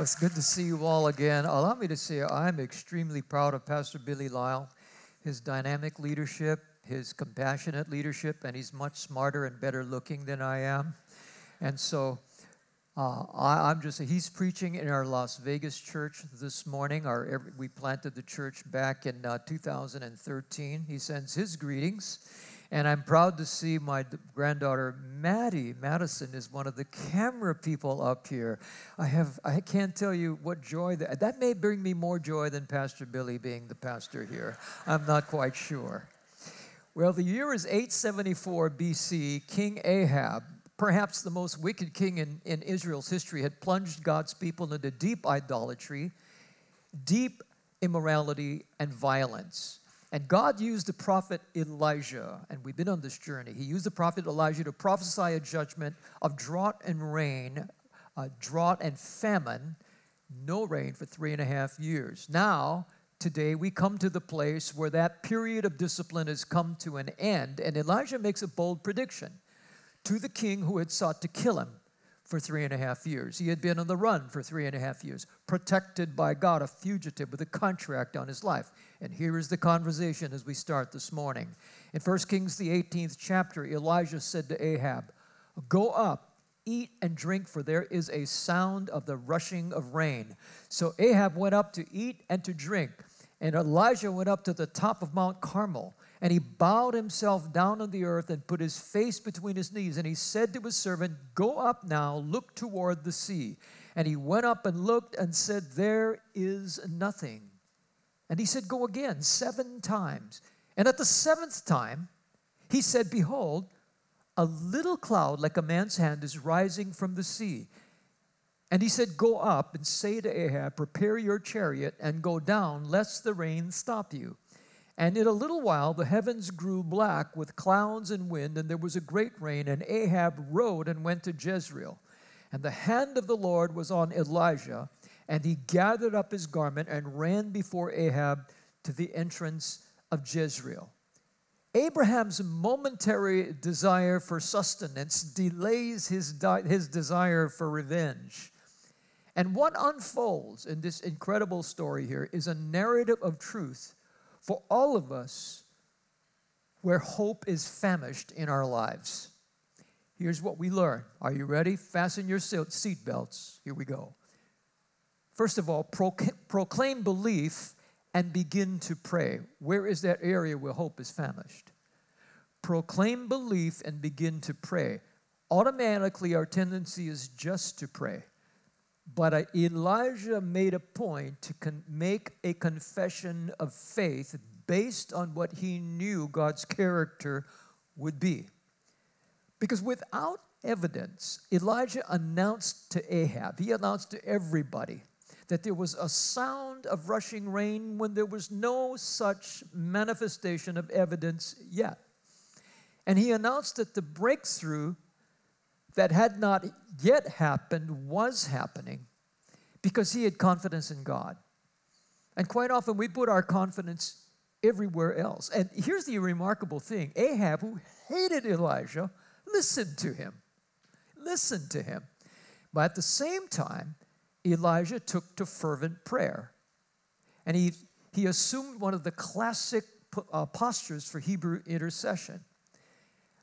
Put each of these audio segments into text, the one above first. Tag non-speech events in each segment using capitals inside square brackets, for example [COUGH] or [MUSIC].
Well, it's good to see you all again. Allow me to say I'm extremely proud of Pastor Billy Lyle, his dynamic leadership, his compassionate leadership, and he's much smarter and better looking than I am. And so uh, I, am just, he's preaching in our Las Vegas church this morning. Our, we planted the church back in uh, 2013. He sends his greetings. And I'm proud to see my granddaughter Maddie Madison is one of the camera people up here. I have I can't tell you what joy that that may bring me more joy than Pastor Billy being the pastor here. I'm not quite sure. Well, the year is 874 BC. King Ahab, perhaps the most wicked king in, in Israel's history, had plunged God's people into deep idolatry, deep immorality, and violence. And God used the prophet Elijah, and we've been on this journey. He used the prophet Elijah to prophesy a judgment of drought and rain, uh, drought and famine, no rain for three and a half years. Now, today, we come to the place where that period of discipline has come to an end, and Elijah makes a bold prediction to the king who had sought to kill him for three and a half years. He had been on the run for three and a half years, protected by God, a fugitive with a contract on his life. And here is the conversation as we start this morning. In 1 Kings, the 18th chapter, Elijah said to Ahab, Go up, eat and drink, for there is a sound of the rushing of rain. So Ahab went up to eat and to drink. And Elijah went up to the top of Mount Carmel. And he bowed himself down on the earth and put his face between his knees. And he said to his servant, Go up now, look toward the sea. And he went up and looked and said, There is nothing. And he said, Go again, seven times. And at the seventh time, he said, Behold, a little cloud like a man's hand is rising from the sea. And he said, Go up and say to Ahab, Prepare your chariot and go down, lest the rain stop you. And in a little while the heavens grew black with clouds and wind, and there was a great rain. And Ahab rode and went to Jezreel. And the hand of the Lord was on Elijah, and he gathered up his garment and ran before Ahab to the entrance of Jezreel. Abraham's momentary desire for sustenance delays his, di- his desire for revenge. And what unfolds in this incredible story here is a narrative of truth for all of us where hope is famished in our lives. Here's what we learn. Are you ready? Fasten your seat belts. Here we go. First of all, proclaim belief and begin to pray. Where is that area where hope is famished? Proclaim belief and begin to pray. Automatically, our tendency is just to pray. But uh, Elijah made a point to make a confession of faith based on what he knew God's character would be. Because without evidence, Elijah announced to Ahab, he announced to everybody that there was a sound of rushing rain when there was no such manifestation of evidence yet. And he announced that the breakthrough that had not yet happened was happening because he had confidence in God. And quite often we put our confidence everywhere else. And here's the remarkable thing Ahab, who hated Elijah, listened to him. Listened to him. But at the same time, Elijah took to fervent prayer. And he, he assumed one of the classic uh, postures for Hebrew intercession.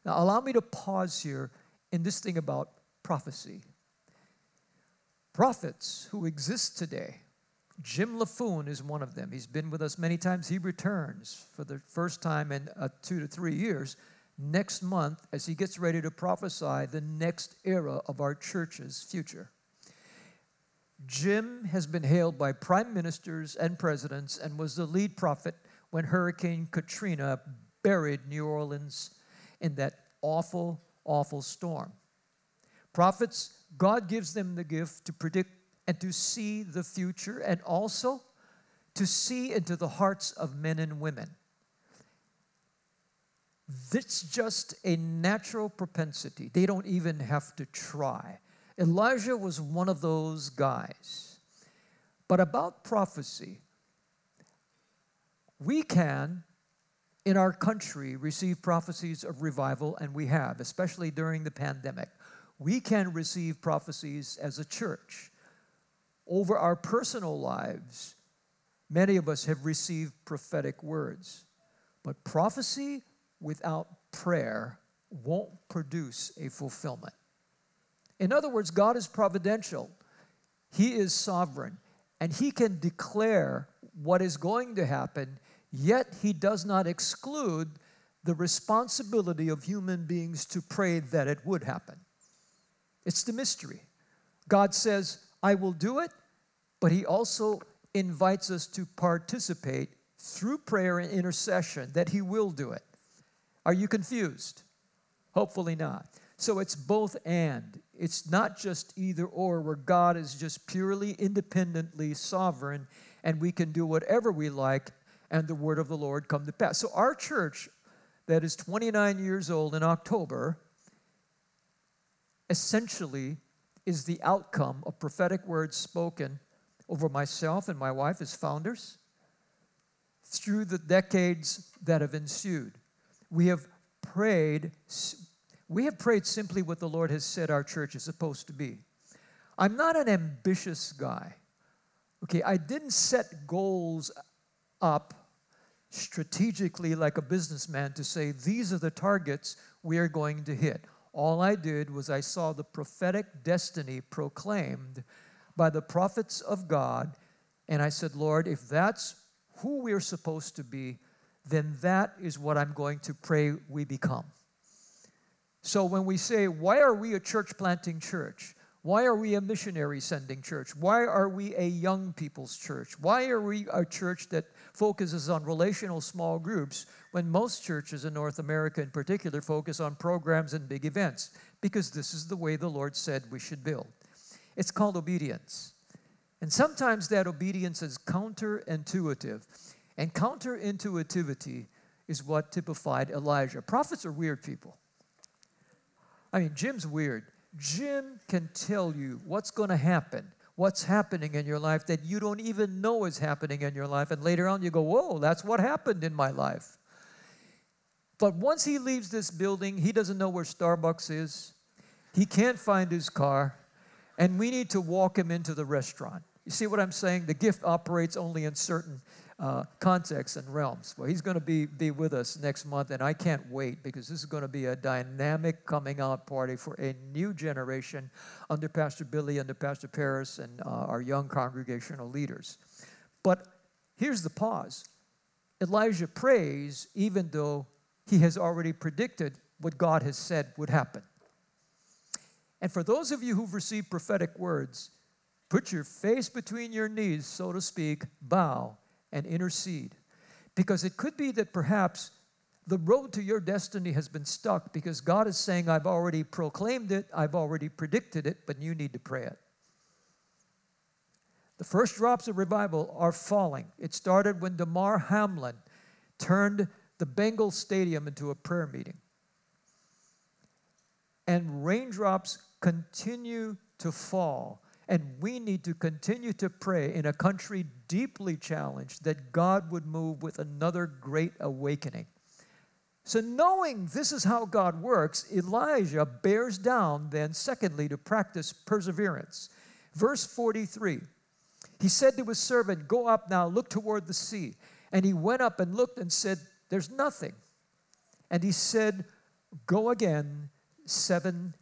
Now, allow me to pause here in this thing about prophecy. Prophets who exist today, Jim Laffoon is one of them. He's been with us many times. He returns for the first time in uh, two to three years next month as he gets ready to prophesy the next era of our church's future. Jim has been hailed by prime ministers and presidents and was the lead prophet when Hurricane Katrina buried New Orleans in that awful, awful storm. Prophets, God gives them the gift to predict and to see the future and also to see into the hearts of men and women. That's just a natural propensity. They don't even have to try. Elijah was one of those guys. But about prophecy, we can, in our country, receive prophecies of revival, and we have, especially during the pandemic. We can receive prophecies as a church. over our personal lives, many of us have received prophetic words. But prophecy without prayer won't produce a fulfillment. In other words, God is providential, He is sovereign, and He can declare what is going to happen, yet He does not exclude the responsibility of human beings to pray that it would happen. It's the mystery. God says, I will do it, but He also invites us to participate through prayer and intercession that He will do it. Are you confused? Hopefully not. So it's both and. It's not just either or, where God is just purely independently sovereign and we can do whatever we like and the word of the Lord come to pass. So our church, that is 29 years old in October, essentially is the outcome of prophetic words spoken over myself and my wife as founders through the decades that have ensued. We have prayed we have prayed simply what the Lord has said our church is supposed to be. I'm not an ambitious guy. Okay, I didn't set goals up strategically like a businessman to say, these are the targets we are going to hit. All I did was I saw the prophetic destiny proclaimed by the prophets of God, and I said, Lord, if that's who we're supposed to be, then that is what I'm going to pray we become. So when we say, why are we a church planting church? Why are we a missionary sending church? Why are we a young people's church? Why are we a church that focuses on relational small groups when most churches in North America, in particular, focus on programs and big events? Because this is the way the Lord said we should build. It's called obedience. And sometimes that obedience is counterintuitive. And counterintuitivity is what typified Elijah. Prophets are weird people. I mean, Jim's weird. Jim can tell you what's going to happen, what's happening in your life that you don't even know is happening in your life. And later on, you go, Whoa, that's what happened in my life. But once he leaves this building, he doesn't know where Starbucks is, he can't find his car, and we need to walk him into the restaurant. You see what I'm saying? The gift operates only in certain uh, contexts and realms. Well, he's going to be, be with us next month, and I can't wait because this is going to be a dynamic coming out party for a new generation under Pastor Billy, under Pastor Paris, and uh, our young congregational leaders. But here's the pause Elijah prays even though he has already predicted what God has said would happen. And for those of you who've received prophetic words, put your face between your knees, so to speak, bow, and intercede. Because it could be that perhaps the road to your destiny has been stuck because God is saying, I've already proclaimed it, I've already predicted it, but you need to pray it. The first drops of revival are falling. It started when Damar Hamlin turned the Bengal Stadium into a prayer meeting. And raindrops continue to fall and we need to continue to pray in a country deeply challenged that God would move with another great awakening. So, knowing this is how God works, Elijah bears down then, secondly, to practice perseverance. Verse 43 He said to his servant, Go up now, look toward the sea. And he went up and looked and said, There's nothing. And he said, Go again seven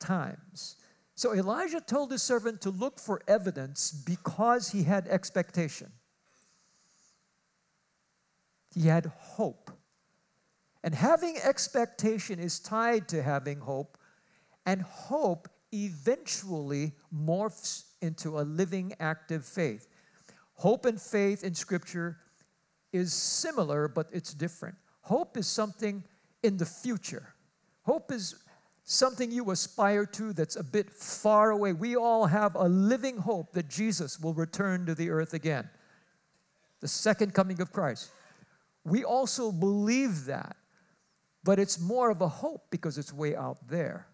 times. So Elijah told his servant to look for evidence because he had expectation. He had hope. And having expectation is tied to having hope, and hope eventually morphs into a living, active faith. Hope and faith in Scripture is similar, but it's different. Hope is something in the future. Hope is something you aspire to that's a bit far away. We all have a living hope that Jesus will return to the earth again, the second coming of Christ. We also believe that, but it's more of a hope because it's way out there.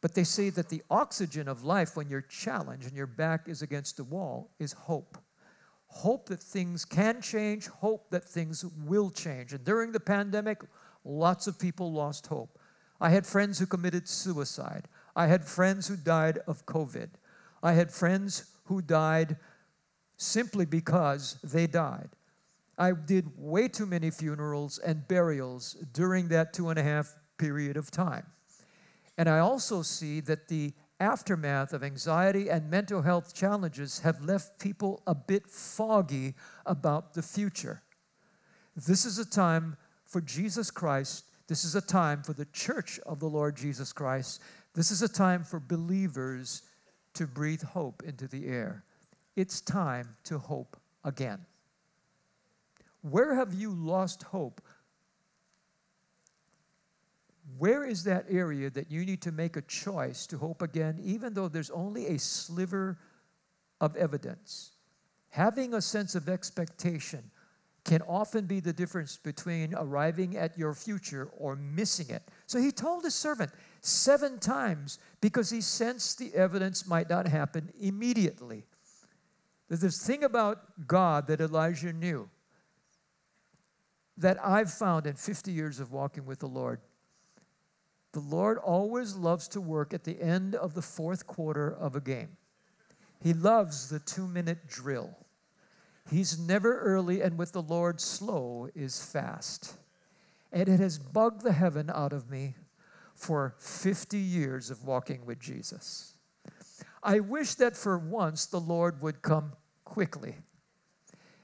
But they say that the oxygen of life when you're challenged and your back is against the wall is hope. Hope that things can change, hope that things will change. And during the pandemic, lots of people lost hope. I had friends who committed suicide. I had friends who died of COVID. I had friends who died simply because they died. I did way too many funerals and burials during that two and a half period of time. And I also see that the aftermath of anxiety and mental health challenges have left people a bit foggy about the future. This is a time for Jesus Christ. This is a time for the church of the Lord Jesus Christ. This is a time for believers to breathe hope into the air. It's time to hope again. Where have you lost hope? Where is that area that you need to make a choice to hope again, even though there's only a sliver of evidence? Having a sense of expectation can often be the difference between arriving at your future or missing it. So he told his servant seven times because he sensed the evidence might not happen immediately. There's this thing about God that Elijah knew that I've found in 50 years of walking with the Lord. The Lord always loves to work at the end of the fourth quarter of a game. He loves the two minute drill. He's never early, and with the Lord, slow is fast. And it has bugged the heaven out of me for 50 years of walking with Jesus. I wish that for once the Lord would come quickly.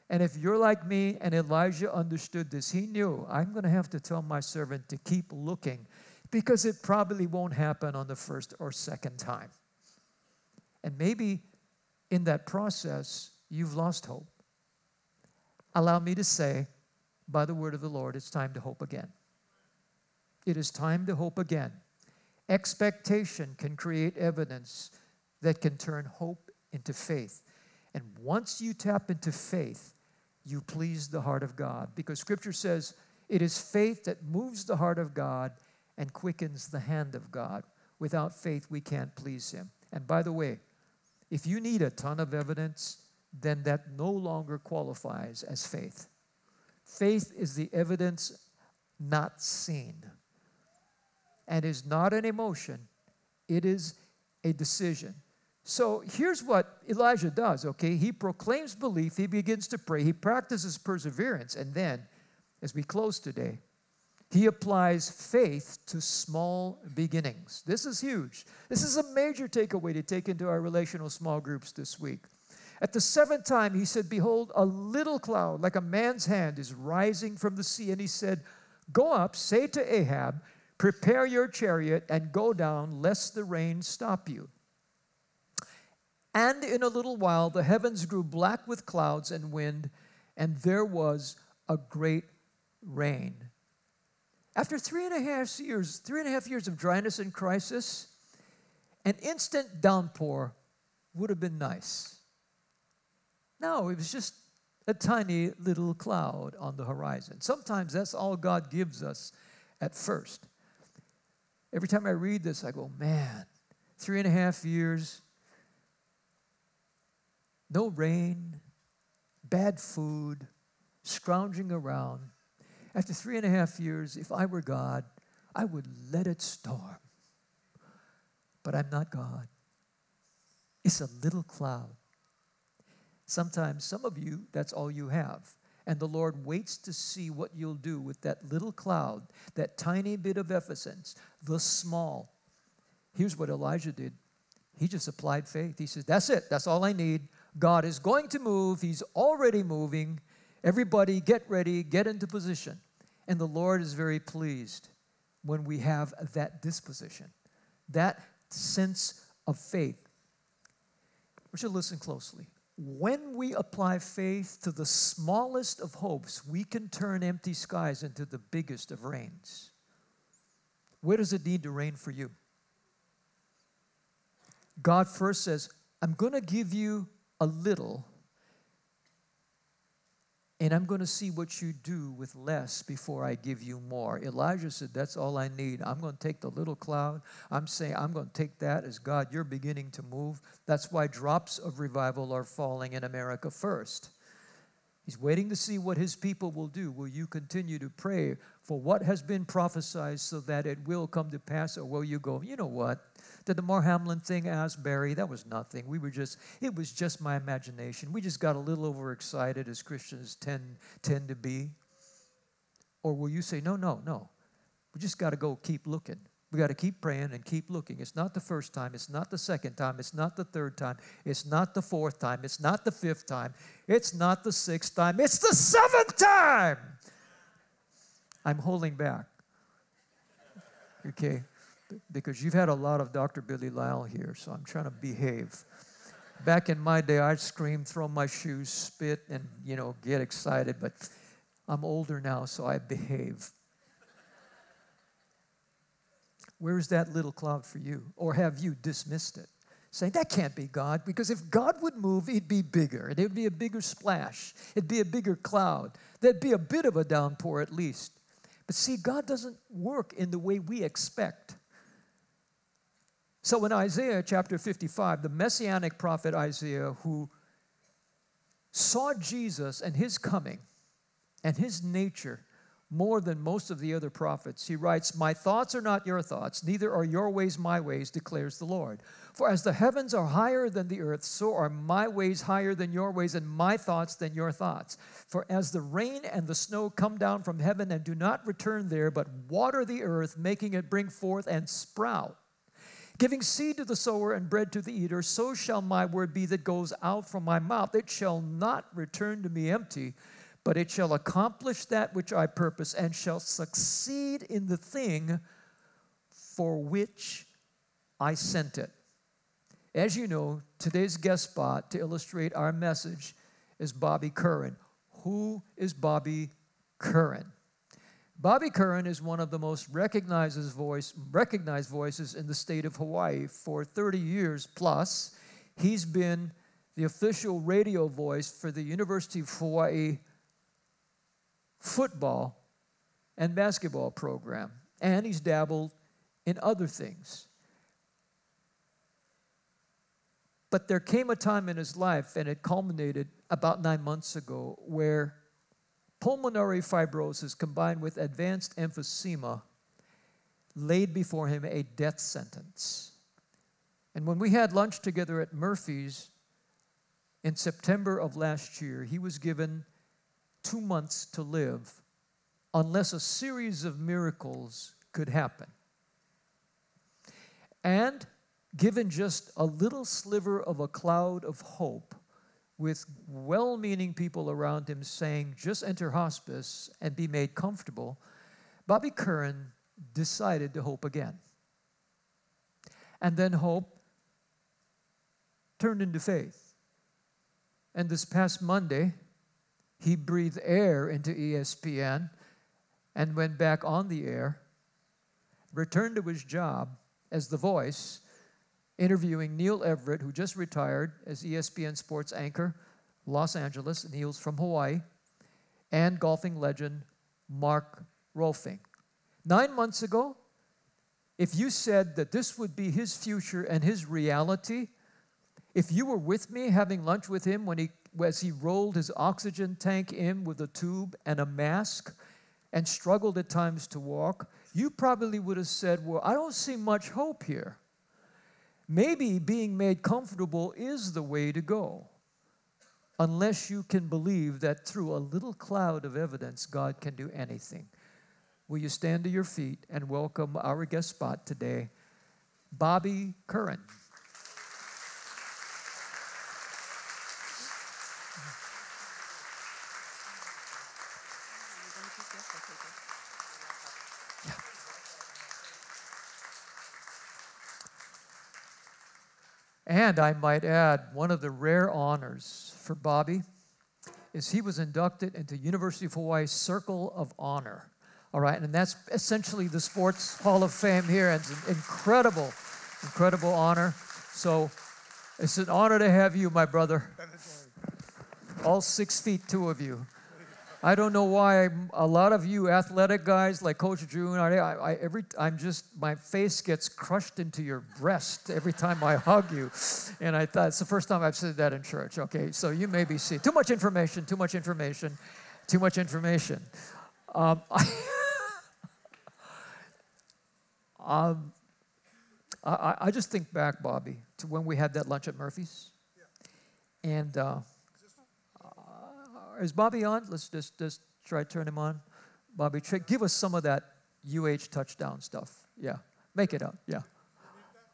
And if you're like me and Elijah understood this, he knew I'm going to have to tell my servant to keep looking because it probably won't happen on the first or second time. And maybe in that process, you've lost hope. Allow me to say, by the word of the Lord, it's time to hope again. It is time to hope again. Expectation can create evidence that can turn hope into faith. And once you tap into faith, you please the heart of God. Because scripture says it is faith that moves the heart of God and quickens the hand of God. Without faith, we can't please Him. And by the way, if you need a ton of evidence, then that no longer qualifies as faith. Faith is the evidence not seen and is not an emotion, it is a decision. So here's what Elijah does, okay? He proclaims belief, he begins to pray, he practices perseverance, and then, as we close today, he applies faith to small beginnings. This is huge. This is a major takeaway to take into our relational small groups this week. At the seventh time, he said, Behold, a little cloud like a man's hand is rising from the sea. And he said, Go up, say to Ahab, Prepare your chariot and go down, lest the rain stop you. And in a little while, the heavens grew black with clouds and wind, and there was a great rain. After three and a half years, three and a half years of dryness and crisis, an instant downpour would have been nice. No, it was just a tiny little cloud on the horizon. Sometimes that's all God gives us at first. Every time I read this, I go, man, three and a half years, no rain, bad food, scrounging around. After three and a half years, if I were God, I would let it storm. But I'm not God. It's a little cloud. Sometimes, some of you, that's all you have. And the Lord waits to see what you'll do with that little cloud, that tiny bit of effervescence, the small. Here's what Elijah did he just applied faith. He says, That's it, that's all I need. God is going to move, He's already moving. Everybody, get ready, get into position. And the Lord is very pleased when we have that disposition, that sense of faith. We should listen closely when we apply faith to the smallest of hopes, we can turn empty skies into the biggest of rains. Where does it need to rain for you? God first says, I'm going to give you a little and I'm going to see what you do with less before I give you more. Elijah said, That's all I need. I'm going to take the little cloud. I'm saying, I'm going to take that as God, you're beginning to move. That's why drops of revival are falling in America first. He's waiting to see what his people will do. Will you continue to pray for what has been prophesied so that it will come to pass, or will you go, you know what? Did Damar Hamlin thing ask Barry? That was nothing. We were just, it was just my imagination. We just got a little overexcited as Christians tend, tend to be. Or will you say, no, no, no. We just got to go keep looking. We got to keep praying and keep looking. It's not the first time. It's not the second time. It's not the third time. It's not the fourth time. It's not the fifth time. It's not the sixth time. It's the seventh time. I'm holding back. Okay? Because you've had a lot of Dr. Billy Lyle here, so I'm trying to behave. Back in my day, I'd scream, throw my shoes, spit, and, you know, get excited, but I'm older now, so I behave. Where's that little cloud for you? Or have you dismissed it? Saying, that can't be God, because if God would move, it'd be bigger. It'd be a bigger splash. It'd be a bigger cloud. There'd be a bit of a downpour at least. But see, God doesn't work in the way we expect. So in Isaiah chapter 55, the messianic prophet Isaiah, who saw Jesus and his coming and his nature more than most of the other prophets. He writes, My thoughts are not your thoughts, neither are your ways my ways, declares the Lord. For as the heavens are higher than the earth, so are my ways higher than your ways, and my thoughts than your thoughts. For as the rain and the snow come down from heaven and do not return there, but water the earth, making it bring forth and sprout, giving seed to the sower and bread to the eater, so shall my word be that goes out from my mouth. It shall not return to me empty but it shall accomplish that which I purpose and shall succeed in the thing for which I sent it. As you know, today's guest spot to illustrate our message is Bobby Curran. Who is Bobby Curran? Bobby Curran is one of the most recognized, voice, recognized voices in the state of Hawaii for 30 years plus. He's been the official radio voice for the University of Hawaii football and basketball program, and he's dabbled in other things. But there came a time in his life, and it culminated about nine months ago, where pulmonary fibrosis combined with advanced emphysema laid before him a death sentence. And when we had lunch together at Murphy's in September of last year, he was given two months to live unless a series of miracles could happen. And given just a little sliver of a cloud of hope, with well meaning people around him saying, just enter hospice and be made comfortable, Bobby Curran decided to hope again. And then hope turned into faith. And this past Monday, he breathed air into ESPN and went back on the air, returned to his job as the voice, interviewing Neil Everett, who just retired as ESPN sports anchor, Los Angeles. Neil's from Hawaii, and golfing legend Mark Rolfing. Nine months ago, if you said that this would be his future and his reality, if you were with me having lunch with him when he as he rolled his oxygen tank in with a tube and a mask and struggled at times to walk, you probably would have said, Well, I don't see much hope here. Maybe being made comfortable is the way to go, unless you can believe that through a little cloud of evidence, God can do anything. Will you stand to your feet and welcome our guest spot today, Bobby Curran? And I might add, one of the rare honors for Bobby is he was inducted into University of Hawaii Circle of Honor. All right, and that's essentially the Sports Hall of Fame here, and it's an incredible, incredible honor. So it's an honor to have you, my brother. All six feet two of you. I don't know why a lot of you athletic guys like Coach June, I, I, every, I'm just, my face gets crushed into your breast every time I [LAUGHS] hug you. And I thought, it's the first time I've said that in church. Okay, so you may be seeing too much information, too much information, too much information. Um, [LAUGHS] I, um, I, I- just think back, Bobby, to when we had that lunch at Murphy's. And uh, uh, is Bobby on? Let's just, just try to turn him on. Bobby, try, give us some of that UH touchdown stuff. Yeah, make it up. Yeah.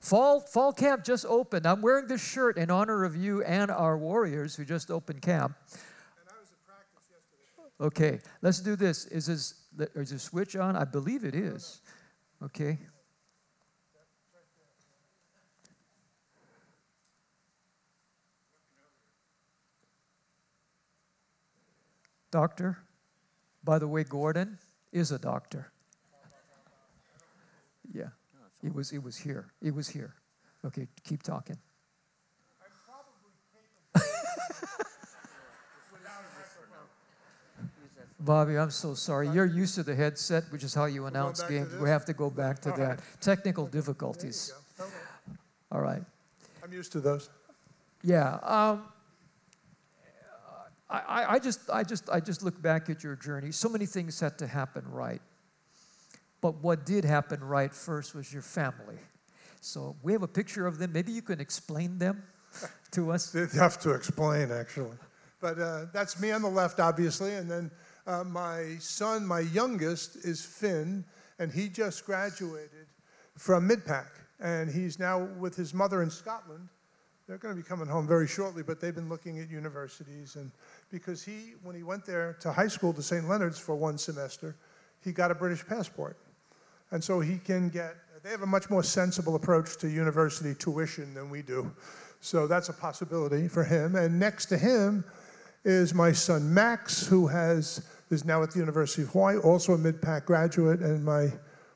Fall, fall camp just opened. I'm wearing this shirt in honor of you and our warriors who just opened camp. Okay, let's do this. Is this is the switch on? I believe it is. Okay. Doctor, by the way, Gordon is a doctor. Yeah, it was. It was here. It was here. Okay, keep talking. Bobby, I'm so sorry. You're used to the headset, which is how you announce games. We have to go back to All that. right. Technical difficulties. All right. I'm used to those. Yeah. Um, I, I- just, I just, I just look back at your journey. So many things had to happen right. But what did happen right first was your family. So we have a picture of them. Maybe you can explain them [LAUGHS] to us. It's tough to explain, actually. But uh, that's me on the left, obviously. And then uh, my son, my youngest, is Finn, and he just graduated from MidPac. And he's now with his mother in Scotland. They're going to be coming home very shortly, but they've been looking at universities. And because he, when he went there to high school to St. Leonard's for one semester, he got a British passport. And so he can get, they have a much more sensible approach to university tuition than we do. So that's a possibility for him. And next to him is my son Max, who has, is now at the University of Hawaii, also a MidPac graduate, and my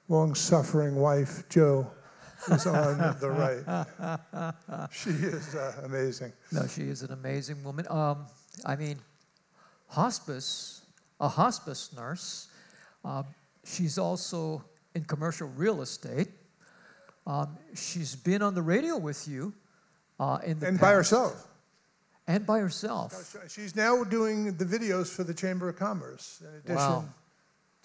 long-suffering wife, Jo, is on the right. She is uh, amazing. No, she is an amazing woman. Um, I mean, hospice, a hospice nurse. Um, she's also in commercial real estate. Um, she's been on the radio with you uh, in the And by past. herself. And by herself. She's now doing the videos for the Chamber of Commerce, in addition Wow.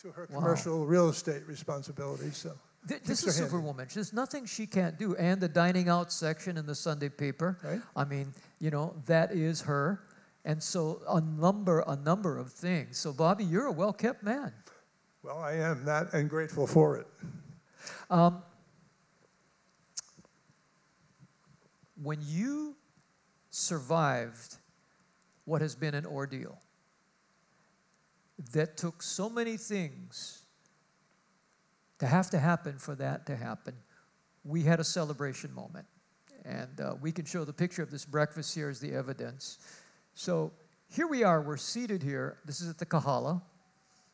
to her Wow. commercial real estate responsibilities. So. Th- This is. Superwoman. There's nothing she can't do. And the dining out section in the Sunday paper. Right. I mean, you know, that is her. And so a number, a number of things. So Bobby, you're a well-kept man. Well, I am that and grateful for it. Um, when you survived what has been an ordeal that took so many things to have to happen for that to happen, we had a celebration moment. And uh, we can show the picture of this breakfast here as the evidence. So here we are, we're seated here. This is at the Kahala.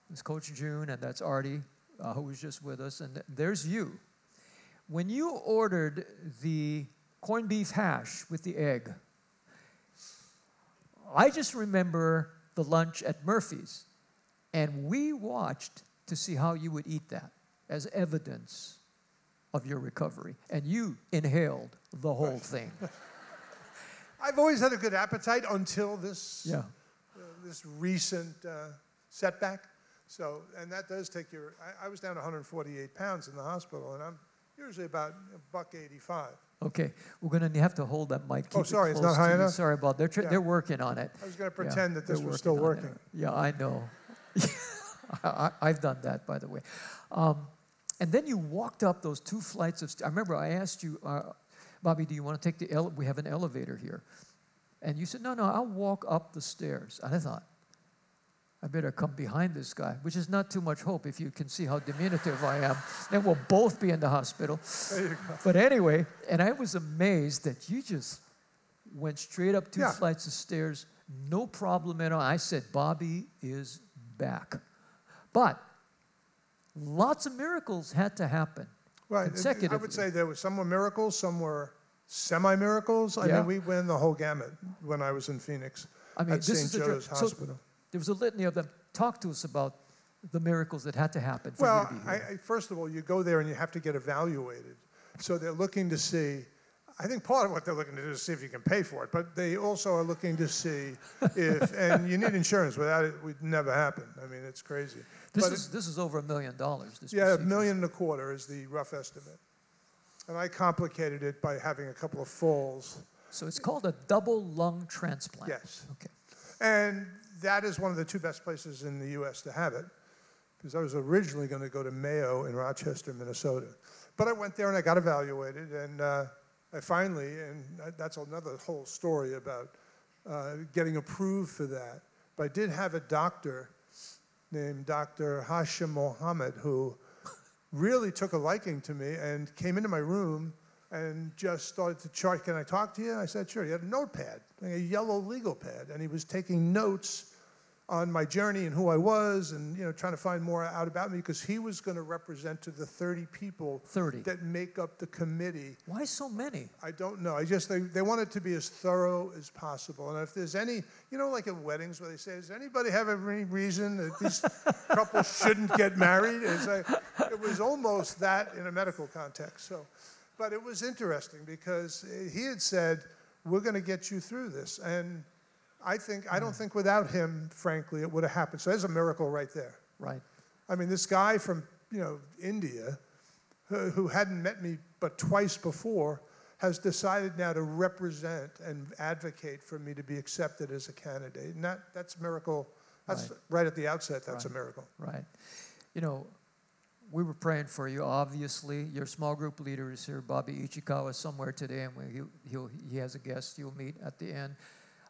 It's Coach June, and that's Artie, uh, who was just with us. And there's you. When you ordered the corned beef hash with the egg, I just remember the lunch at Murphy's, and we watched to see how you would eat that as evidence of your recovery. And you inhaled the whole thing. [LAUGHS] I've always had a good appetite until this, Yeah. uh, this recent uh, setback. So, and that does take your, I, I was down 148 pounds in the hospital, and I'm usually about a buck 85. Okay, we're going to have to hold that mic. Oh, keep it sorry, it's close not high enough? Sorry about they're tr- Yeah. they're working on it. I was going to Yeah, pretend that this they're was still it. working. Yeah, I know. [LAUGHS] I, I- I've done that, by the way. Um, and then you walked up those two flights of stairs. I remember I asked you, uh, Bobby, do you want to take the ele- we have an elevator here, and you said, no, no, I'll walk up the stairs. And I thought, I better come behind this guy, which is not too much hope if you can see how diminutive I am. Then we'll both be in the hospital. There you go. But anyway, and I was amazed that you just went straight up two Yeah. flights of stairs, no problem at all. I said, Bobby is back. But lots of miracles had to happen Right. I would say there were some were miracles, some were semi miracles. I Yeah. mean, we went the whole gamut when I was in Phoenix I mean, at St. Joe's so Hospital. there was a litany of them. Talk to us about the miracles that had to happen for Well, you to I. I, first of all, you go there and you have to get evaluated. So they're looking to see. I think part of what they're looking to do is see if you can pay for it, but they also are looking to see if, [LAUGHS] and you need insurance. Without it, it would never happen. I mean, it's crazy. this but is this is over a million dollars. This yeah, a million and a quarter is the rough estimate. And I complicated it by having a couple of falls. So it's called a double lung transplant. Yes. Okay. And that is one of the two best places in the U.S. to have it, because I was originally going to go to Mayo in Rochester, Minnesota. But I went there and I got evaluated, and uh, I finally, and that's another whole story about uh, getting approved for that. But I did have a doctor named Dr. Hashim Mohammed who really took a liking to me and came into my room and just started to chart. Can I talk to you? I said, sure. He had a notepad, a yellow legal pad, and he was taking notes on my journey and who I was and you know trying to find more out about me because he was going to represent to the 30 people 30. that make up the committee. Why so many? I don't know. I just they, they want it to be as thorough as possible. And if there's any, you know, like in weddings where they say, "Does anybody have any reason that these [LAUGHS] couples shouldn't get married?" It's like, it was almost that in a medical context. So, but it was interesting because eh, he had said, "We're going to get you through this," and I think I don't hmm. think without him, frankly, it would have happened. So there's a miracle right there. Right. I mean, this guy from you know India, who, who hadn't met me but twice before, has decided now to represent and advocate for me to be accepted as a candidate, and that that's a miracle. That's right, Right. at the outset. That's Right. a miracle. Right. You know, we were praying for you. Obviously, your small group leader is here, Bobby Ichikawa, is somewhere today, and we, he'll, he'll, he has a guest you'll meet at the end.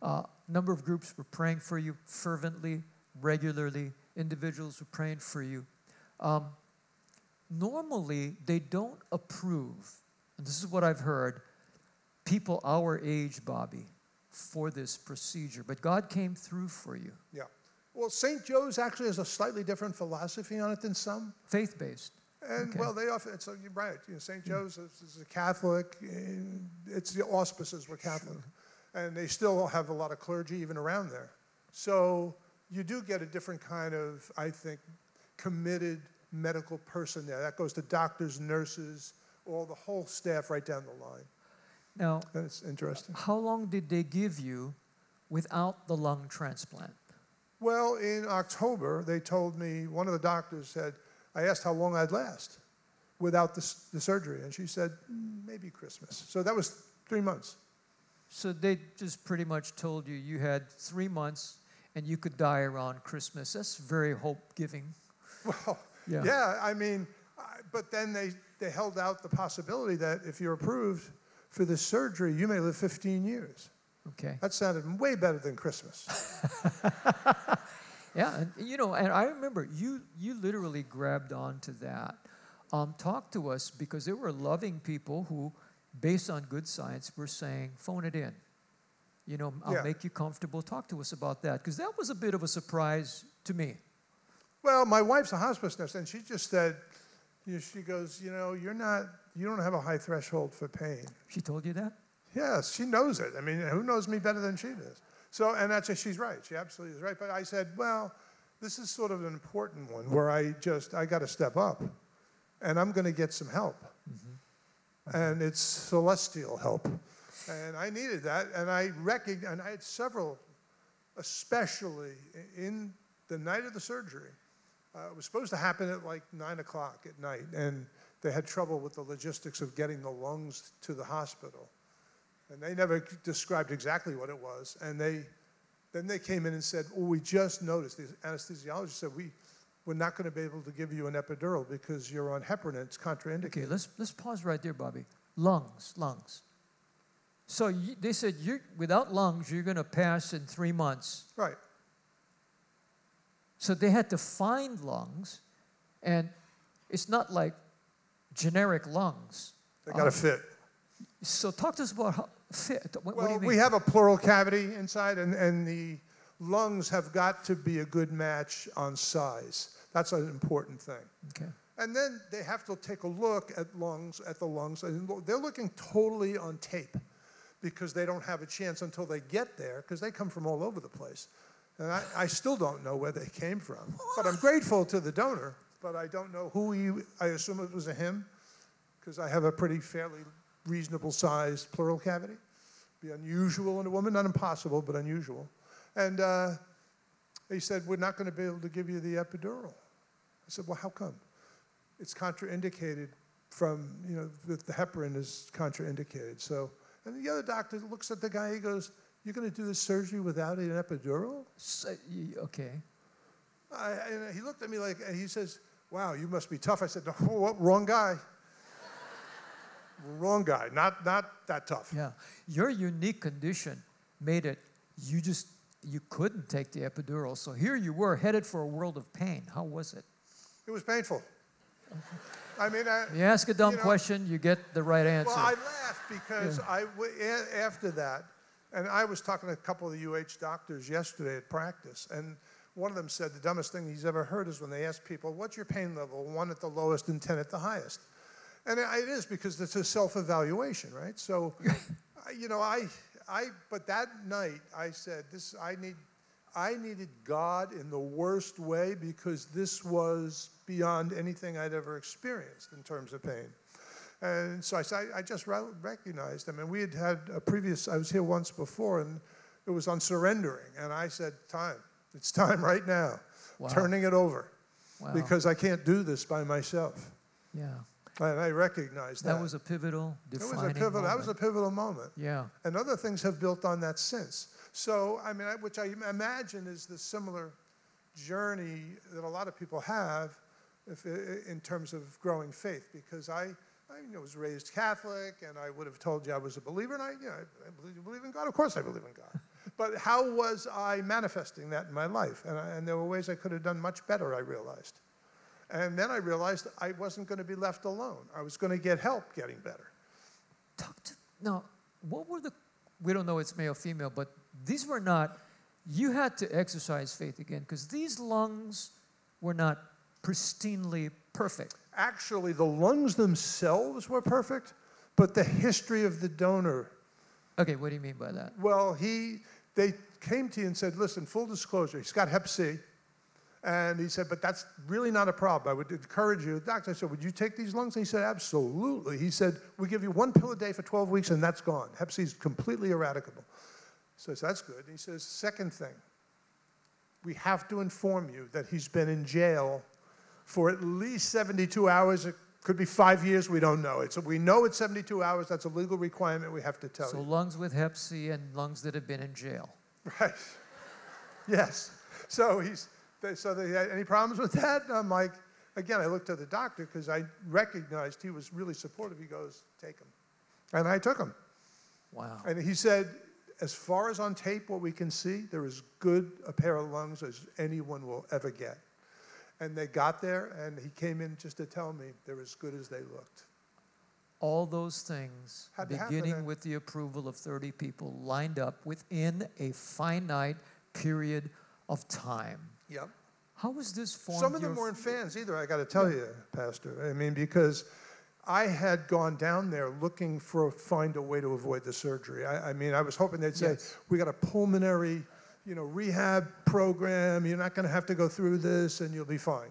Uh, number of groups were praying for you fervently, regularly. Individuals were praying for you. Um, normally, they don't approve, and this is what I've heard, people our age, Bobby, for this procedure. But God came through for you, Yeah. Well, St. Joe's actually has a slightly different philosophy on it than some. faith based. And Okay. well, they often, so you're right. You know, St. Joe's is, is a Catholic. It's the auspices were Catholic, and they still have a lot of clergy even around there. So you do get a different kind of, I think, committed medical person there. That goes to doctors, nurses, all the whole staff right down the line. Now, that's interesting. How long did they give you without the lung transplant? Well, in October, they told me one of the doctors said, I asked how long I'd last without the, the surgery, and she said "Mm, maybe Christmas. So that was three months. So they just pretty much told you you had three months and you could die around Christmas. That's very hope giving. [LAUGHS] Well, Yeah. yeah, I mean, but then they, they held out the possibility that if you're approved for this surgery, you may live 15 years. Okay. That sounded way better than Christmas. [LAUGHS] Yeah, and you know, and I remember you you literally grabbed onto that. Um, talk to us because there were loving people who, based on good science, we're saying, phone it in. You know, I'll Yeah. make you comfortable. Talk to us about that because that was a bit of a surprise to me. Well, my wife's a hospice nurse, and she just said, you know, she goes, you know, you're not, you don't have a high threshold for pain. She told you that? Yes, she knows it. I mean, who knows me better than she does? So, and that's she's right. She absolutely is right. But I said, well, this is sort of an important one where I just I got to step up, and I'm going to get some help, mm-hmm. And it's celestial help, and I needed that, and I recognized, and I had several, especially in the night of the surgery. Uh, it was supposed to happen at like nine o'clock at night, and they had trouble with the logistics of getting the lungs to the hospital. And they never described exactly what it was. And they, then they came in and said, "Oh, we just noticed." The anesthesiologist said, "We, we're not going to be able to give you an epidural because you're on heparin. It's contraindicated." Okay, let's let's pause right there, Bobby. Lungs, lungs. So you, they said you without lungs, you're going to pass in three months. Right. So they had to find lungs, and it's not like generic lungs. They got to Um, fit. So talk to us about how fit. What, what do Well, you mean? we have a pleural cavity inside, and, and the lungs have got to be a good match on size. That's an important thing. okay. And then they have to take a look at lungs, at the lungs, and they're looking totally on tape because they don't have a chance until they get there because they come from all over the place. And I, I still don't know where they came from. But I'm grateful to the donor, but I don't know who he, I assume it was a him because I have a pretty fairly reasonable sized pleural cavity. Be unusual in a woman, not impossible, but unusual. And uh, he said, We're not going to be able to give you the epidural. I said, Well, how come? It's contraindicated from, you know, that the heparin is contraindicated. So, and the other doctor looks at the guy, he goes, You're going to do this surgery without an epidural? So, okay. I, and he looked at me like, and he says, Wow, you must be tough. I said, No, [LAUGHS] what, wrong guy. [LAUGHS] wrong guy, not, not that tough. Yeah. Your unique condition made it, you just, you couldn't take the epidural. So here you were headed for a world of pain. How was it? It was painful. I mean, I, You ask a dumb You know- question, you get the right answer. Well, I laughed because I w- after that, and I was talking to a couple of the UH doctors yesterday at practice, and one of them said the dumbest thing he's ever heard is when they ask people, "What's your pain level?" One at the lowest and ten at the highest, and it it is because it's a self-evaluation, right? So, [LAUGHS] you know, I, I, but that night I said, "This, I need." I needed God in the worst way because this was beyond anything I'd ever experienced in terms of pain. And so I, said- I just recognized him. And we had had a previous, I was here once before, and it was on surrendering. And I said, Time. It's time right now. Wow. Turning it over. Wow. Because I can't do this by myself. yeah. And I recognize that. That was a pivotal, defining it was a pivotal, that was a pivotal moment. Yeah. And other things have built on that since. So, I mean, I, which I imagine is the similar journey that a lot of people have if, in terms of growing faith. Because I, I you know, was raised Catholic, and I would have told you I was a believer, and I, you know, I believe, you believe in God. Of course, I believe in God. [LAUGHS] But how was I manifesting that in my life? And, I, and there were ways I could have done much better. I realized. And then I realized I wasn't going to be left alone. I was going to get help getting better. Talk to, now, what were the, we don't know it's male or female, but these were not, you had to exercise faith again because these lungs were not pristinely perfect. actually the lungs themselves were perfect, but the history of the donor. Okay, what do you mean by that? Well, he they came to you and said, listen, full disclosure, he's got Hep C. And he said, but that's really not a problem. I would encourage you. The doctor said, would you take these lungs? And he said, absolutely. He said, we give you one pill a day for 12 weeks and that's gone. Hep C is completely eradicable. So that's good. He says, second thing, we have to inform you that he's been in jail for at least 72 hours. It could be five years. We don't know. It's, we know it's 72 hours. That's a legal requirement. We have to tell So you. lungs with Hep C and lungs that have been in jail. Right. [LAUGHS] Yes. So he's. They, so they had any problems with that? I'm like, again, I looked at the doctor because I recognized he was really supportive. He goes, take him, and I took him. Wow. And he said, as far as on tape, what we can see, they're as good a pair of lungs as anyone will ever get. And they got there, and he came in just to tell me they're as good as they looked. All those things, Had to happen, beginning with the approval of 30 people, lined up within a finite period of time. Yep. How was this formed? Some of them weren't fans either, I got to tell you, Pastor. I mean, because I had gone down there looking for find a way to avoid the surgery. I, I mean, I was hoping they'd say, Yes. "We got a pulmonary, you know, rehab program. You're not going to have to go through this, and you'll be fine."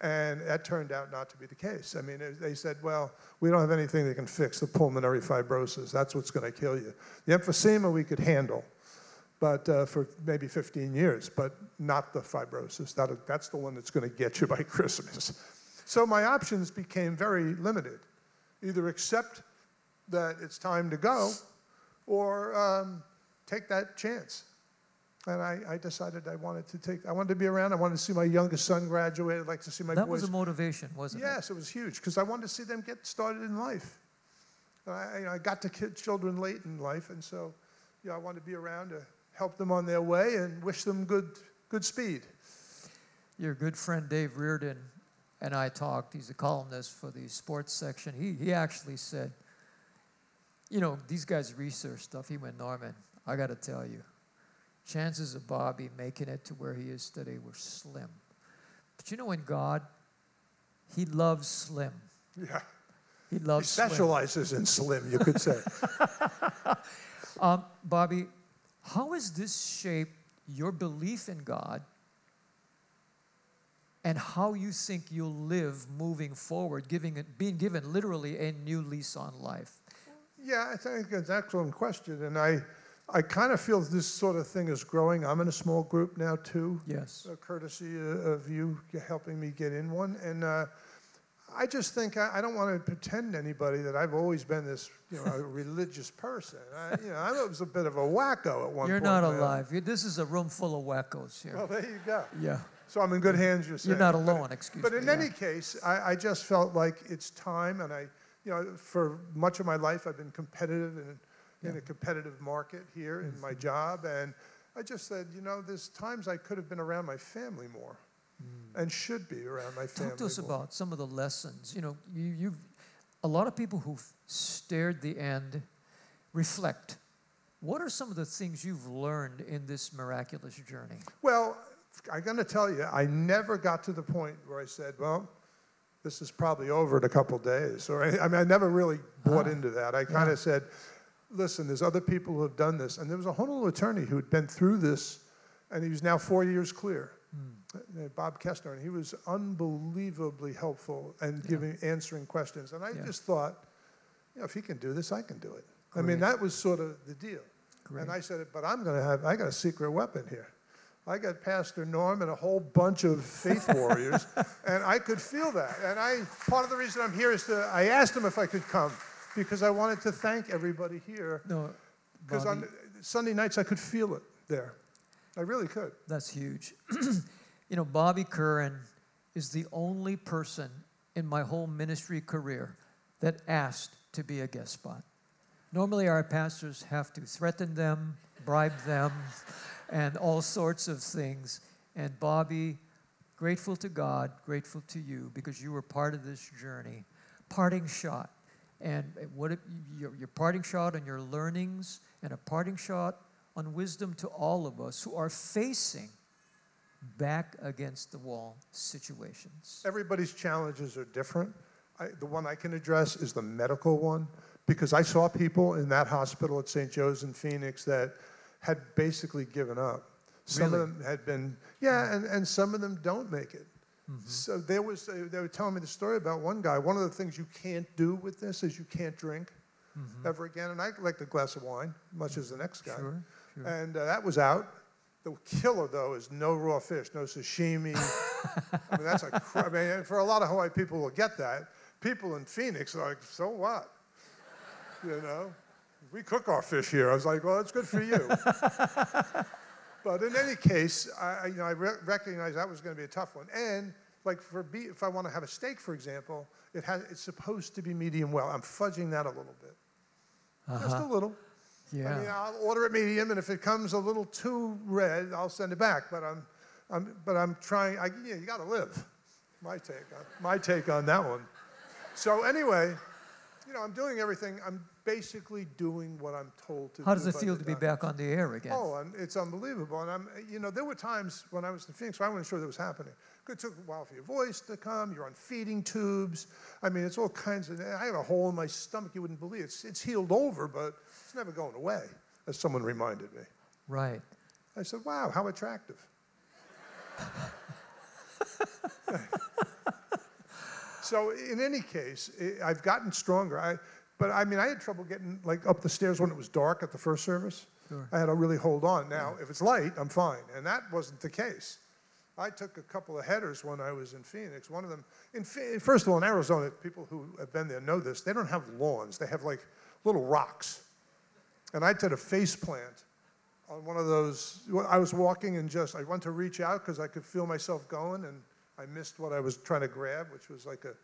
And that turned out not to be the case. I mean, it- they said, "Well, we don't have anything that can fix the pulmonary fibrosis. That's what's going to kill you. The emphysema we could handle." But uh, for maybe 15 years, but not the fibrosis. That, that's the one that's going to get you by [LAUGHS] Christmas. So my options became very limited. Either accept that it's time to go or um, take that chance. And I, I decided I wanted to take, I wanted to be around. I wanted to see my youngest son graduate. I'd like to see my boys. That boys. was a motivation, wasn't it? Yes, it was huge because I wanted to see them get started in life. And I, I got to kid children late in life, and so you know, I wanted to be around to help them on their way and wish them good, good speed. Your good friend Dave Reardon and I talked. He's a columnist for the sports section. He, he actually said, you know, these guys research stuff. He went, Norman, I got to tell you, chances of Bobby making it to where he is today were slim. But you know, in God, He loves slim. Yeah, He he loves slim. specializes in slim, you could say. [LAUGHS] Um, Bobby, how has this shaped your belief in God and how you think you'll live moving forward, giving it, being given literally a new lease on life? yeah, I think it's an excellent question, and I, I kind of feel this sort of thing is growing. I'm in a small group now too. Yes. uh, courtesy uh, of you helping me get in one. And uh, I just think I, I don't want to pretend to anybody that I've always been this, you know, a [LAUGHS] religious person. I, you know, I was a bit of a wacko at one point. You're point. not in my life. alive. This is a room full of wackos here. Well, there you go. yeah. So I'm in good hands. You're saying. You're not But- alone, excuse But me. But in yeah. any case, I, I just felt like it's time, and I, you know, for much of my life, I've been competitive in, in a competitive market here in Mm-hmm. my job, and I just said, you know, there's times I could have been around my family more, and should be around my family. Mm. Talk to us more. about some of the lessons. You know, you, you've a lot of people who've stared the end reflect. What are some of the things you've learned in this miraculous journey? Well, I'm going to tell you, I never got to the point where I said, well, this is probably over in a couple days. Or I, I mean, I never really bought Ah, into that. I kind yeah. of said, listen, there's other people who have done this. And there was a Honolulu attorney who had been through this, and he was now four years clear. Uh, Bob Kestner, and he was unbelievably helpful and giving answering questions. And I Yeah. just thought, you know, if he can do this, I can do it. I mean, that was sort of the deal. Great. And I said, but I'm going to have, I got a secret weapon here. I got Pastor Norm and a whole bunch of faith warriors, [LAUGHS] and I could feel that. And I, part of the reason I'm here is to, I asked him if I could come because I wanted to thank everybody here. No, Because on Sunday nights I could feel it there. I really could. that's huge. [CLEARS THROAT] you know, Bobby Curran is the only person in my whole ministry career that asked to be a guest spot. Normally, our pastors have to threaten them, bribe them, [LAUGHS] and all sorts of things. And Bobby, grateful to God, grateful to you because you were part of this journey. Parting shot. And what it, your, your parting shot on your learnings and a parting shot on wisdom to all of us who are facing back against the wall situations. Everybody's challenges are different. I, the one I can address is the medical one because I saw people in that hospital at St. Joe's in Phoenix that had basically given up. Some Really? of them had been, yeah, and, and some of them don't make it. Mm-hmm. So there was, they were telling me the story about one guy. One of the things you can't do with this is you can't drink mm-hmm. ever again. And I like a glass of wine, much as the next guy. Sure, sure. And uh, that was out. The killer, though, is no raw fish, no sashimi. [LAUGHS] I mean, that's a. Cr- I mean, for a lot of Hawaii people will get that. People in Phoenix are like, so what? You know, we cook our fish here. I was like, well, it's good for you. [LAUGHS] but in any case, I, you know, I re- recognize that was going to be a tough one. And like for beef, if I want to have a steak, for example, it has, it's supposed to be medium well. I'm fudging that a little bit, just a little. Yeah. I mean, I'll order it medium, and if it comes a little too red, I'll send it back. But I'm, I'm but I'm trying. I, yeah, you got to live. My take, on, my take on that one. So anyway, you know, I'm doing everything. I'm basically doing what I'm told to do. How do. does it feel to be back on the air again? Oh, and it's unbelievable. And I'm, you know, there were times when I was in Phoenix, I wasn't sure that was happening. It took a while for your voice to come. You're on feeding tubes. I mean, it's all kinds of. I have a hole in my stomach you wouldn't believe. It's it's healed over, but never going away, as someone reminded me. Right. I said, "Wow, how attractive." so in any case, I've gotten stronger. I, but I mean, I had trouble getting like up the stairs when it was dark at the first service. Sure. I had to really hold on. Now, if it's light, I'm fine, and that wasn't the case. I took a couple of headers when I was in Phoenix. One of them, in first of all, in Arizona, people who have been there know this. They don't have lawns; they have like little rocks. And I did a face plant on one of those. I was walking and just I went to reach out because I could feel myself going, and I missed what I was trying to grab, which was like a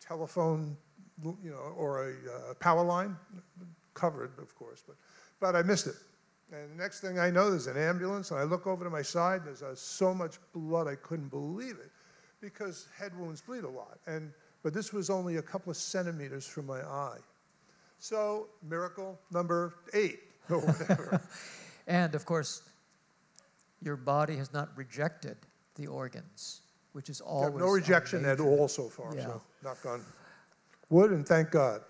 telephone, you know, or a uh, power line, covered, of course, but but I missed it. And the next thing I know, there's an ambulance, and I look over to my side, and there's uh, so much blood I couldn't believe it, because head wounds bleed a lot. And but this was only a couple of centimeters from my eye. So miracle number eight or whatever. [LAUGHS] And of course, your body has not rejected the organs, which is always no rejection at all so far. Yeah. So knock on wood, and thank God.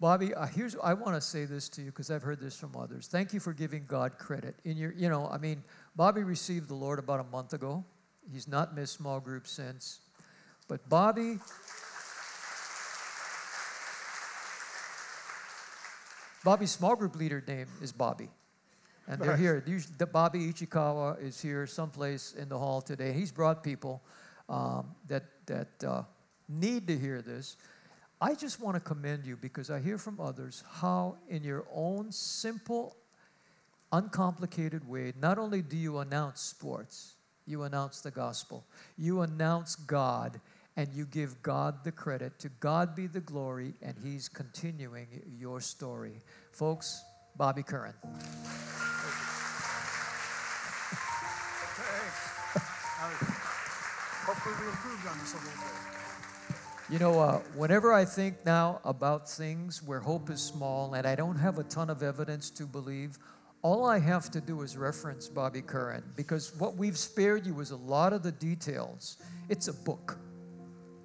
Bobby, uh, here's I want to say this to you because I've heard this from others. Thank you for giving God credit. In your, you know, I mean, Bobby received the Lord about a month ago. He's not missed small group since. But Bobby, Bobby's small group leader name is Bobby. And they're here. The Bobby Ichikawa is here someplace in the hall today. He's brought people um, that, that uh, need to hear this. I just want to commend you because I hear from others how, in your own simple, uncomplicated way, not only do you announce sports, you announce the gospel, you announce God, and you give God the credit. To God be the glory, and He's continuing your story. Folks, Bobby Curran. You know, uh, whenever I think now about things where hope is small and I don't have a ton of evidence to believe, all I have to do is reference Bobby Curran because what we've spared you is a lot of the details. It's a book,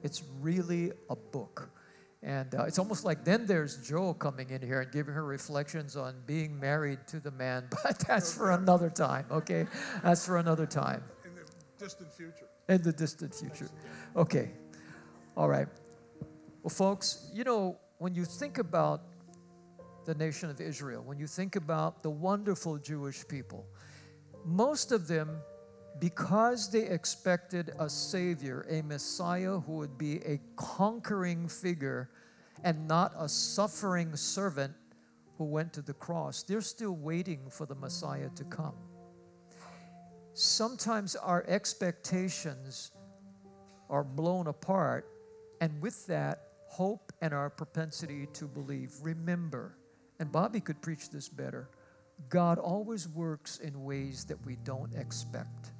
it's really a book. And uh, it's almost like then there's Joe coming in here and giving her reflections on being married to the man, [LAUGHS] but that's for another time, okay? That's for another time. In the distant future. In the distant future. Okay. All right. Well, folks, you know, when you think about the nation of Israel, when you think about the wonderful Jewish people, most of them, because they expected a Savior, a Messiah who would be a conquering figure and not a suffering servant who went to the cross, they're still waiting for the Messiah to come sometimes our expectations are blown apart, and with that, hope and our propensity to believe. Remember, and Bobby could preach this better God always works in ways that we don't expect.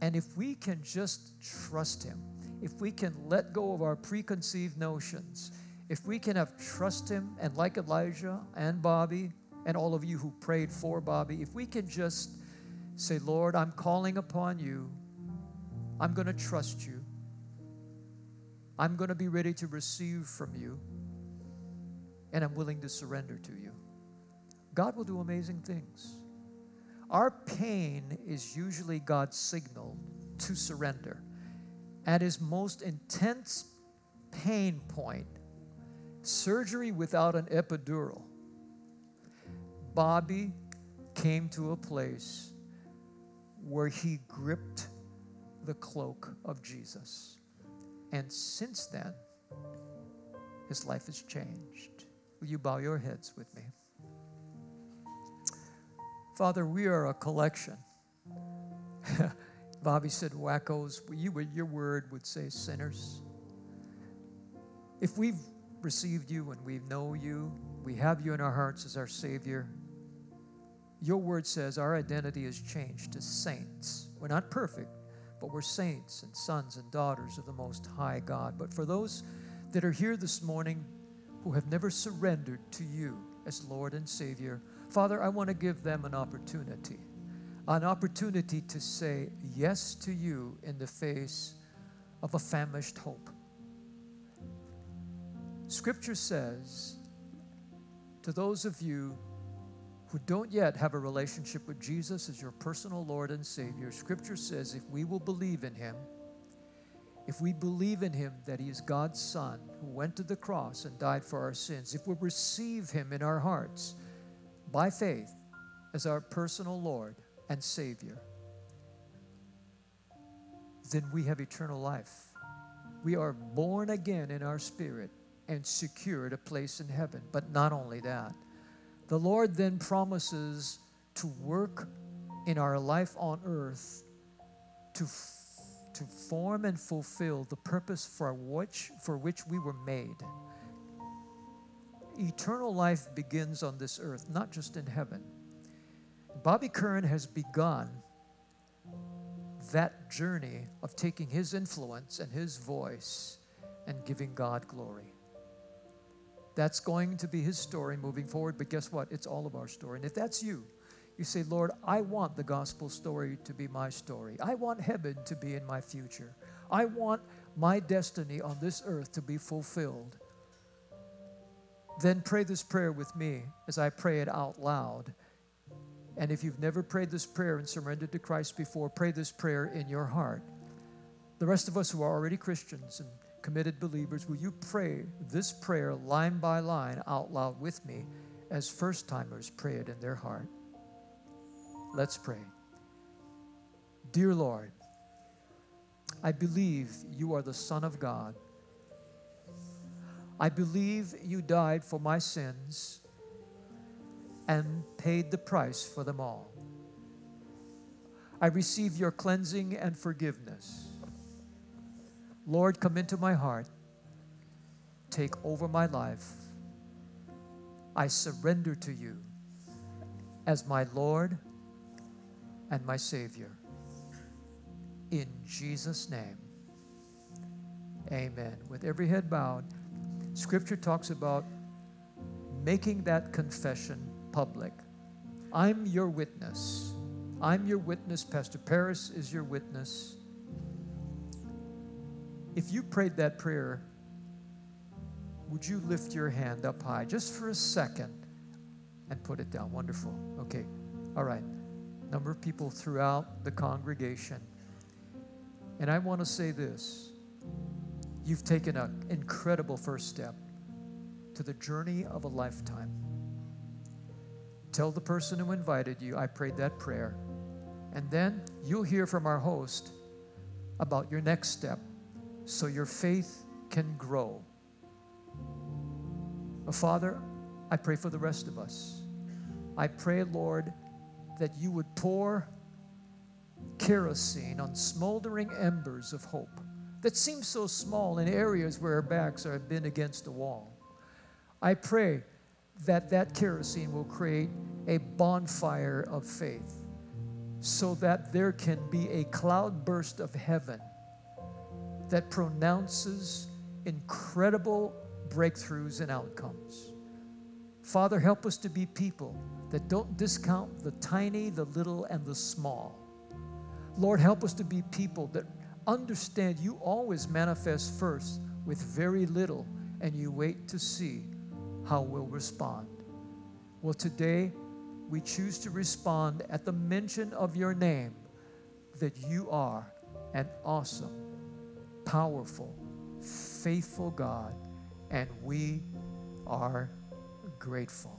And if we can just trust Him, if we can let go of our preconceived notions, if we can have trust Him, and like Elijah and Bobby, and all of you who prayed for Bobby, if we can just Say, Lord, I'm calling upon you. I'm going to trust you. I'm going to be ready to receive from you. And I'm willing to surrender to you. God will do amazing things. Our pain is usually God's signal to surrender. At his most intense pain point, surgery without an epidural, Bobby came to a place where he gripped the cloak of Jesus. And since then, his life has changed. Will you bow your heads with me? Father, we are a collection. [LAUGHS] Bobby said, wackos. You, your word would say sinners. If we've received you and we know you, we have you in our hearts as our Savior, your word says our identity is changed to saints. We're not perfect, but we're saints and sons and daughters of the Most High God. But for those that are here this morning who have never surrendered to you as Lord and Savior, Father, I want to give them an opportunity an opportunity to say yes to you in the face of a famished hope. Scripture says to those of you who don't yet have a relationship with Jesus as your personal Lord and Savior, Scripture says if we will believe in Him, if we believe in Him that He is God's Son who went to the cross and died for our sins, if we receive Him in our hearts by faith as our personal Lord and Savior, then we have eternal life. We are born again in our spirit and secured a place in heaven. But not only that, the Lord then promises to work in our life on earth to, to form and fulfill the purpose for which, for which we were made. Eternal life begins on this earth, not just in heaven. Bobby Curran has begun that journey of taking his influence and his voice and giving God glory. That's going to be his story moving forward. But guess what? It's all of our story. And if that's you, you say, Lord, I want the gospel story to be my story. I want heaven to be in my future. I want my destiny on this earth to be fulfilled. Then pray this prayer with me as I pray it out loud. And if you've never prayed this prayer and surrendered to Christ before, pray this prayer in your heart. The rest of us who are already Christians and committed believers, will you pray this prayer line by line out loud with me as first timers pray it in their heart? Let's pray. Dear Lord, I believe you are the Son of God. I believe you died for my sins and paid the price for them all. I receive your cleansing and forgiveness. Lord, come into my heart. Take over my life. I surrender to you as my Lord and my Savior. In Jesus' name, amen. With every head bowed, Scripture talks about making that confession public. I'm your witness. I'm your witness. Pastor Paris is your witness. If you prayed that prayer, would you lift your hand up high just for a second and put it down? Wonderful. Okay. All right. Number of people throughout the congregation. And I want to say this you've taken an incredible first step to the journey of a lifetime. Tell the person who invited you, I prayed that prayer. And then you'll hear from our host about your next step so your faith can grow. But Father, I pray for the rest of us. I pray, Lord, that you would pour kerosene on smoldering embers of hope that seem so small in areas where our backs have been against a wall. I pray that that kerosene will create a bonfire of faith so that there can be a cloudburst of heaven that pronounces incredible breakthroughs and outcomes. Father, help us to be people that don't discount the tiny, the little, and the small. Lord, help us to be people that understand you always manifest first with very little and you wait to see how we'll respond. Well, today we choose to respond at the mention of your name that you are an awesome, powerful, faithful God, and we are grateful.